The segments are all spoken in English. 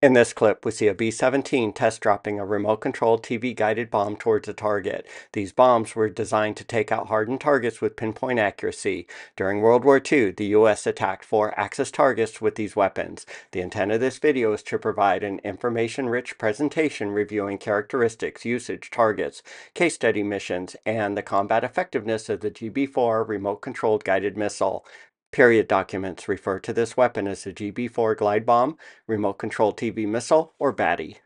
In this clip, we see a B-17 test dropping a remote-controlled TV-guided bomb towards a target. These bombs were designed to take out hardened targets with pinpoint accuracy. During World War II, the U.S. attacked four Axis targets with these weapons. The intent of this video is to provide an information-rich presentation reviewing characteristics, usage, targets, case study missions, and the combat effectiveness of the GB-4 remote-controlled guided missile. Period documents refer to this weapon as the GB-4 glide bomb, remote-controlled TV missile, or Batty.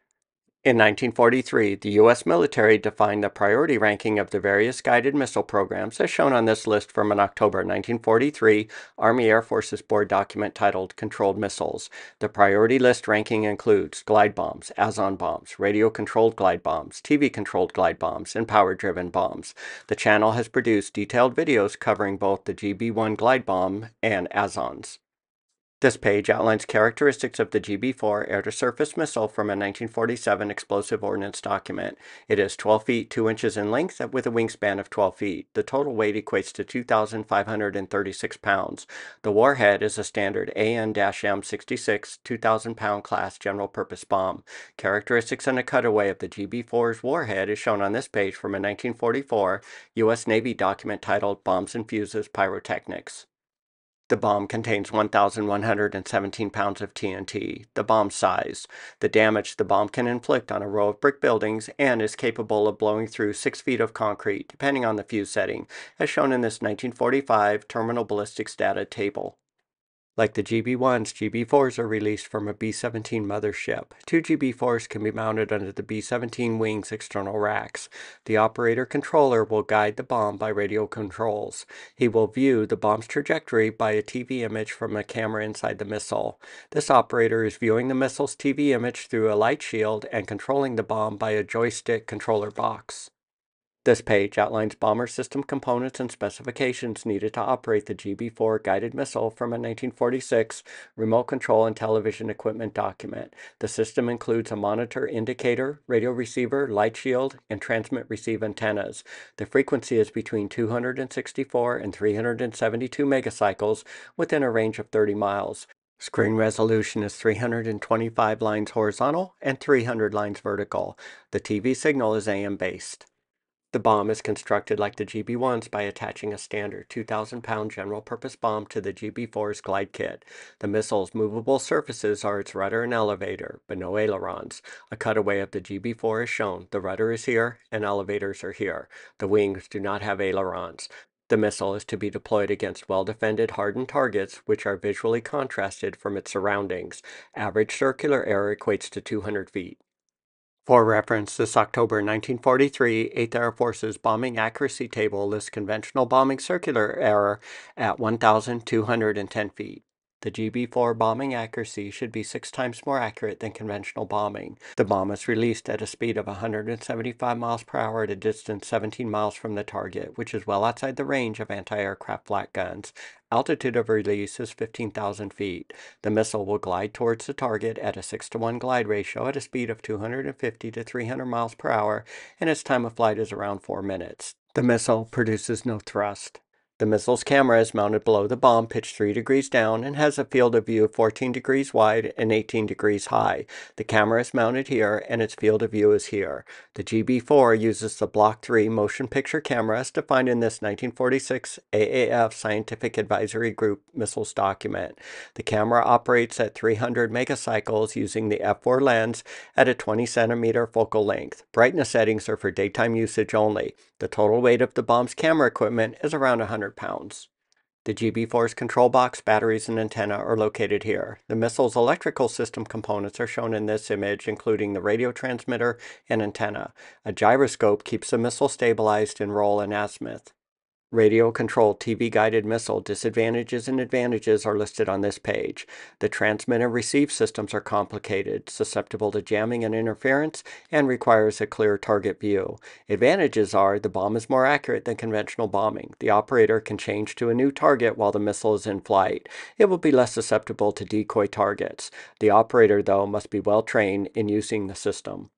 In 1943, the U.S. military defined the priority ranking of the various guided missile programs as shown on this list from an October 1943 Army Air Forces Board document titled Controlled Missiles. The priority list ranking includes glide bombs, Azon bombs, radio-controlled glide bombs, TV-controlled glide bombs, and power-driven bombs. The channel has produced detailed videos covering both the GB-1 glide bomb and Azons. This page outlines characteristics of the GB-4 air-to-surface missile from a 1947 explosive ordnance document. It is 12 feet 2 inches in length with a wingspan of 12 feet. The total weight equates to 2,536 pounds. The warhead is a standard AN-M66 2,000-pound class general-purpose bomb. Characteristics and a cutaway of the GB-4's warhead is shown on this page from a 1944 U.S. Navy document titled Bombs and Fuses Pyrotechnics. The bomb contains 1,117 pounds of TNT. The bomb size. The damage the bomb can inflict on a row of brick buildings and is capable of blowing through 6 feet of concrete, depending on the fuse setting, as shown in this 1945 Terminal Ballistics Data table. Like the GB-1s, GB-4s are released from a B-17 mothership. Two GB-4s can be mounted under the B-17 wing's external racks. The operator controller will guide the bomb by radio controls. He will view the bomb's trajectory by a TV image from a camera inside the missile. This operator is viewing the missile's TV image through a light shield and controlling the bomb by a joystick controller box. This page outlines bomber system components and specifications needed to operate the GB-4 guided missile from a 1946 remote control and television equipment document. The system includes a monitor indicator, radio receiver, light shield, and transmit receive antennas. The frequency is between 264 and 372 megacycles within a range of 30 miles. Screen resolution is 325 lines horizontal and 300 lines vertical. The TV signal is AM based. The bomb is constructed like the GB-1s by attaching a standard 2,000-pound general-purpose bomb to the GB-4's glide kit. The missile's movable surfaces are its rudder and elevator, but no ailerons. A cutaway of the GB-4 is shown. The rudder is here, and elevators are here. The wings do not have ailerons. The missile is to be deployed against well-defended hardened targets, which are visually contrasted from its surroundings. Average circular error equates to 200 feet. For reference, this October 1943 8th Air Force's bombing accuracy table lists conventional bombing circular error at 1,210 feet. The GB-4 bombing accuracy should be six times more accurate than conventional bombing. The bomb is released at a speed of 175 miles per hour at a distance 17 miles from the target, which is well outside the range of anti-aircraft flak guns. Altitude of release is 15,000 feet. The missile will glide towards the target at a 6 to 1 glide ratio at a speed of 250 to 300 miles per hour, and its time of flight is around 4 minutes. The missile produces no thrust. The missile's camera is mounted below the bomb, pitched 3 degrees down, and has a field of view of 14 degrees wide and 18 degrees high. The camera is mounted here, and its field of view is here. The GB-4 uses the Block 3 motion picture camera as defined in this 1946 AAF Scientific Advisory Group missiles document. The camera operates at 300 megacycles using the f4 lens at a 20 centimeter focal length. Brightness settings are for daytime usage only. The total weight of the bomb's camera equipment is around 100 pounds. The GB-4's control box, batteries, and antenna are located here. The missile's electrical system components are shown in this image, including the radio transmitter and antenna. A gyroscope keeps the missile stabilized in roll and azimuth. Radio-controlled TV-guided missile disadvantages and advantages are listed on this page. The transmit and receive systems are complicated, susceptible to jamming and interference, and requires a clear target view. Advantages are the bomb is more accurate than conventional bombing. The operator can change to a new target while the missile is in flight. It will be less susceptible to decoy targets. The operator, though, must be well trained in using the system.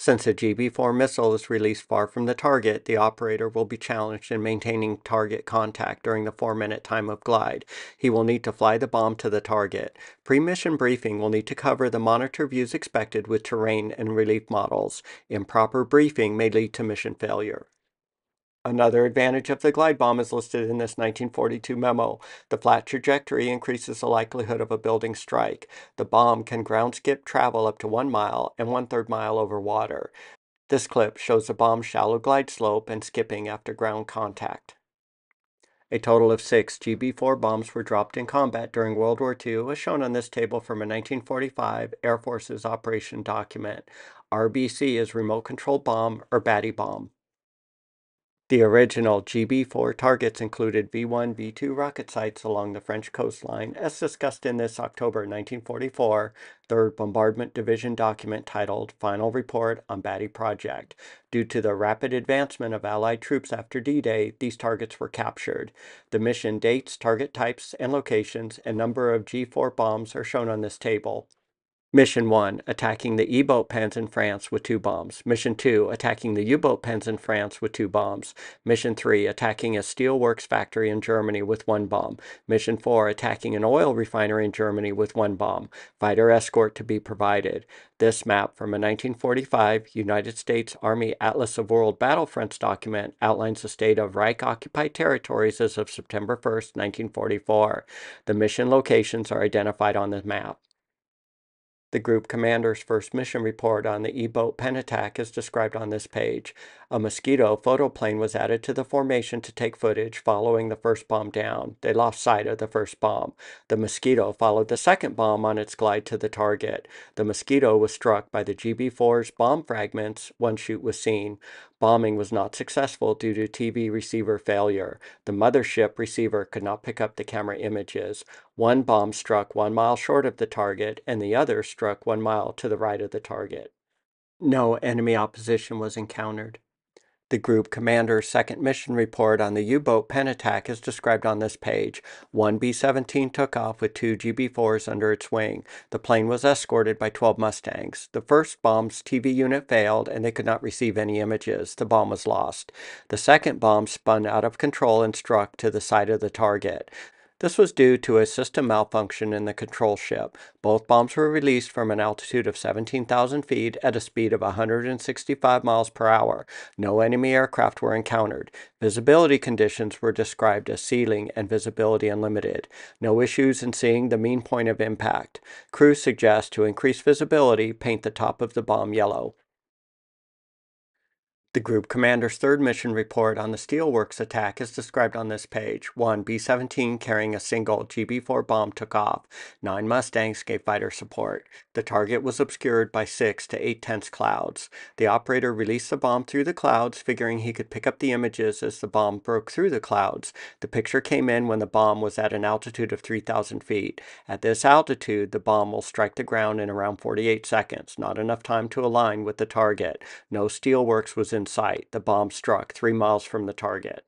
Since a GB-4 missile is released far from the target, the operator will be challenged in maintaining target contact during the four-minute time of glide. He will need to fly the bomb to the target. Pre-mission briefing will need to cover the monitor views expected with terrain and relief models. Improper briefing may lead to mission failure. Another advantage of the glide bomb is listed in this 1942 memo. The flat trajectory increases the likelihood of a building strike. The bomb can ground skip travel up to one mile and one third mile over water. This clip shows the bomb's shallow glide slope and skipping after ground contact. A total of six GB-4 bombs were dropped in combat during World War II, as shown on this table from a 1945 Air Force's operation document. RBC is Remote Control Bomb or Batty Bomb. The original GB-4 targets included V-1, V-2 rocket sites along the French coastline, as discussed in this October 1944 3rd Bombardment Division document titled Final Report on Batty Project. Due to the rapid advancement of Allied troops after D-Day, these targets were captured. The mission dates, target types, and locations, and number of G4 bombs are shown on this table. Mission 1, attacking the E-boat pens in France with two bombs. Mission 2, attacking the U-boat pens in France with two bombs. Mission 3, attacking a steelworks factory in Germany with one bomb. Mission 4, attacking an oil refinery in Germany with one bomb. Fighter escort to be provided. This map from a 1945 United States Army Atlas of World Battlefronts document outlines the state of Reich-occupied territories as of September 1, 1944. The mission locations are identified on the map. The group commander's first mission report on the E-boat pen attack is described on this page. A Mosquito photoplane was added to the formation to take footage following the first bomb down. They lost sight of the first bomb. The Mosquito followed the second bomb on its glide to the target. The Mosquito was struck by the GB-4's bomb fragments. One chute was seen. Bombing was not successful due to TV receiver failure. The mothership receiver could not pick up the camera images. One bomb struck one mile short of the target, and the other struck one mile to the right of the target. No enemy opposition was encountered. The group commander's second mission report on the U-boat pen attack is described on this page. One B-17 took off with two GB-4s under its wing. The plane was escorted by 12 Mustangs. The first bomb's TV unit failed and they could not receive any images. The bomb was lost. The second bomb spun out of control and struck to the side of the target. This was due to a system malfunction in the control ship. Both bombs were released from an altitude of 17,000 feet at a speed of 165 miles per hour. No enemy aircraft were encountered. Visibility conditions were described as ceiling and visibility unlimited. No issues in seeing the mean point of impact. Crews suggest to increase visibility, paint the top of the bomb yellow. The group commander's third mission report on the Steelworks attack is described on this page. One B-17 carrying a single GB-4 bomb took off. Nine Mustangs gave fighter support. The target was obscured by six to eight tenths clouds. The operator released the bomb through the clouds, figuring he could pick up the images as the bomb broke through the clouds. The picture came in when the bomb was at an altitude of 3,000 feet. At this altitude, the bomb will strike the ground in around 48 seconds, not enough time to align with the target. No steelworks was in sight. The bomb struck three miles from the target.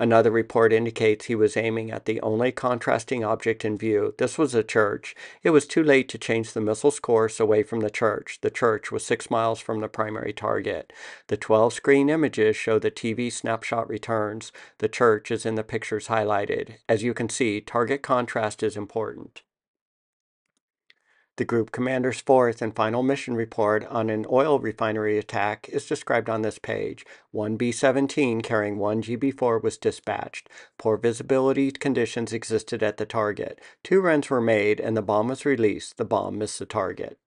Another report indicates he was aiming at the only contrasting object in view. This was a church. It was too late to change the missile's course away from the church. The church was six miles from the primary target. The 12 screen images show the TV snapshot returns. The church is in the pictures highlighted. As you can see, target contrast is important. The group commander's fourth and final mission report on an oil refinery attack is described on this page. One B-17 carrying one GB-4 was dispatched. Poor visibility conditions existed at the target. Two runs were made and the bomb was released. The bomb missed the target.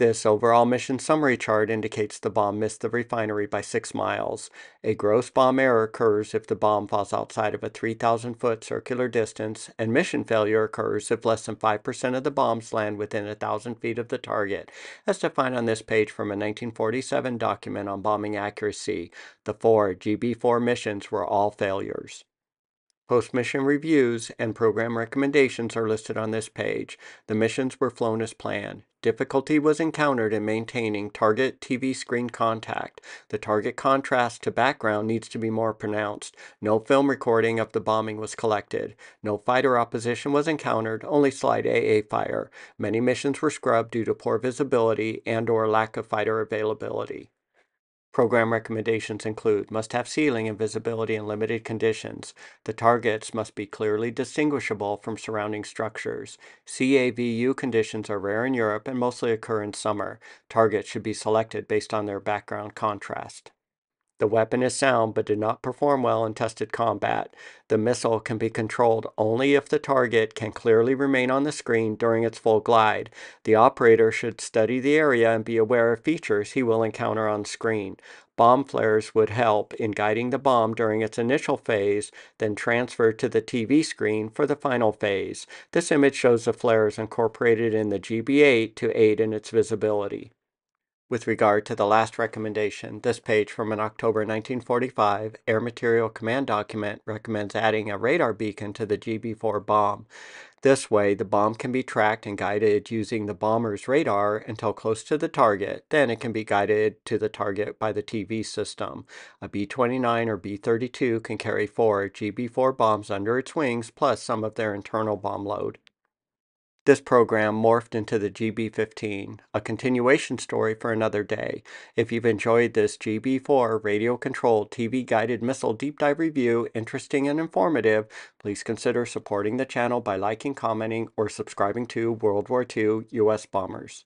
This overall mission summary chart indicates the bomb missed the refinery by 6 miles. A gross bomb error occurs if the bomb falls outside of a 3,000 foot circular distance, and mission failure occurs if less than 5% of the bombs land within 1,000 feet of the target, as defined on this page from a 1947 document on bombing accuracy. The four GB4 missions were all failures. Post-mission reviews and program recommendations are listed on this page. The missions were flown as planned. Difficulty was encountered in maintaining target TV screen contact. The target contrast to background needs to be more pronounced. No film recording of the bombing was collected. No fighter opposition was encountered, only slight AA fire. Many missions were scrubbed due to poor visibility and or lack of fighter availability. Program recommendations include must have ceiling and visibility unlimited conditions. The targets must be clearly distinguishable from surrounding structures. CAVU conditions are rare in Europe and mostly occur in summer. Targets should be selected based on their background contrast. The weapon is sound but did not perform well in tested combat. The missile can be controlled only if the target can clearly remain on the screen during its full glide. The operator should study the area and be aware of features he will encounter on screen. Bomb flares would help in guiding the bomb during its initial phase, then transfer to the TV screen for the final phase. This image shows the flares incorporated in the GB-8 to aid in its visibility. With regard to the last recommendation, this page from an October 1945 Air Material Command document recommends adding a radar beacon to the GB-4 bomb. This way, the bomb can be tracked and guided using the bomber's radar until close to the target. Then it can be guided to the target by the TV system. A B-29 or B-32 can carry four GB-4 bombs under its wings plus some of their internal bomb load. This program morphed into the GB-15, a continuation story for another day. If you've enjoyed this GB-4 radio-controlled TV-guided missile deep dive review, interesting and informative, please consider supporting the channel by liking, commenting, or subscribing to World War II U.S. Bombers.